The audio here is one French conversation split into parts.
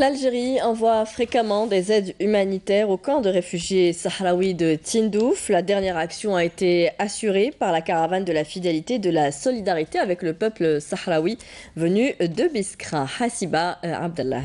L'Algérie envoie fréquemment des aides humanitaires au camp de réfugiés sahraouis de Tindouf. La dernière action a été assurée par la caravane de la fidélité et de la solidarité avec le peuple sahraoui venu de Biskra. Hasiba euh, Abdallah.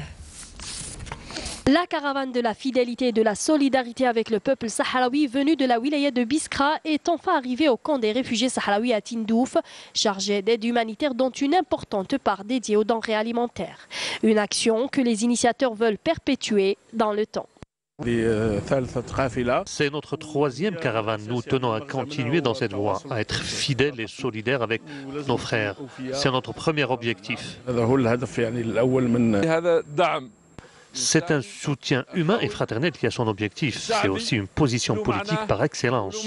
La caravane de la fidélité et de la solidarité avec le peuple sahraoui venu de la wilaya de Biskra est enfin arrivée au camp des réfugiés sahraouis à Tindouf, chargée d'aide humanitaire dont une importante part dédiée aux denrées alimentaires. Une action que les initiateurs veulent perpétuer dans le temps. C'est notre troisième caravane. Nous tenons à continuer dans cette voie, à être fidèles et solidaires avec nos frères. C'est notre premier objectif. C'est un soutien humain et fraternel qui a son objectif. C'est aussi une position politique par excellence.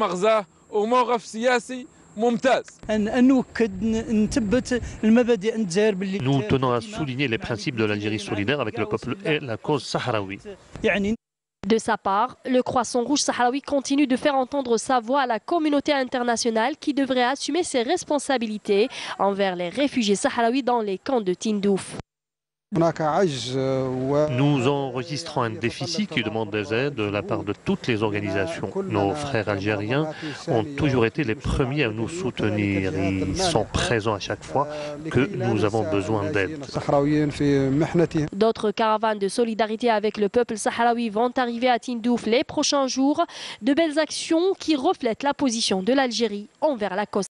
Nous tenons à souligner les principes de l'Algérie solidaire avec le peuple et la cause sahraoui. De sa part, le Croissant Rouge sahraoui continue de faire entendre sa voix à la communauté internationale qui devrait assumer ses responsabilités envers les réfugiés sahraouis dans les camps de Tindouf. Nous enregistrons un déficit qui demande des aides de la part de toutes les organisations. Nos frères algériens ont toujours été les premiers à nous soutenir. Ils sont présents à chaque fois que nous avons besoin d'aide. D'autres caravanes de solidarité avec le peuple sahraoui vont arriver à Tindouf les prochains jours. De belles actions qui reflètent la position de l'Algérie envers la cause